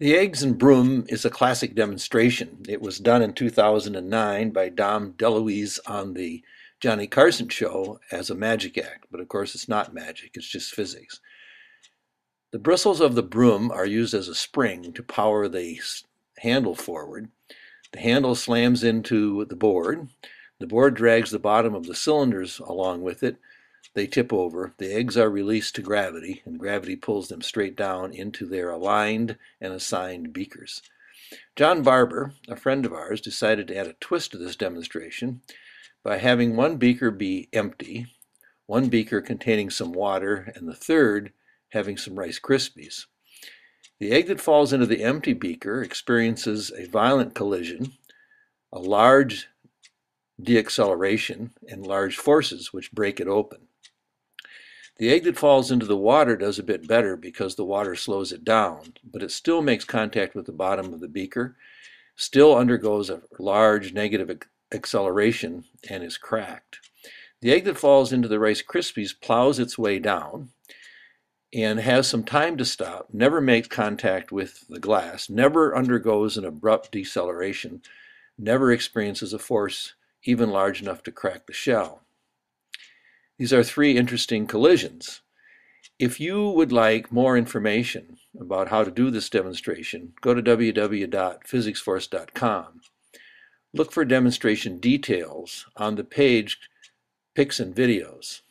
The eggs and broom is a classic demonstration. It was done in 2009 by Dom DeLuise on the Johnny Carson show as a magic act, but of course it's not magic, it's just physics. The bristles of the broom are used as a spring to power the handle forward. The handle slams into the board. The board drags the bottom of the cylinders along with it, they tip over, the eggs are released to gravity, and gravity pulls them straight down into their aligned and assigned beakers. John Barber, a friend of ours, decided to add a twist to this demonstration by having one beaker be empty, one beaker containing some water, and the third having some Rice Krispies. The egg that falls into the empty beaker experiences a violent collision, a large deacceleration, and large forces which break it open. The egg that falls into the water does a bit better because the water slows it down, but it still makes contact with the bottom of the beaker, still undergoes a large negative acceleration, and is cracked. The egg that falls into the Rice Krispies plows its way down and has some time to stop, never makes contact with the glass, never undergoes an abrupt deceleration, never experiences a force even large enough to crack the shell. These are three interesting collisions. If you would like more information about how to do this demonstration, go to www.physicsforce.com. Look for demonstration details on the page Pics and Videos.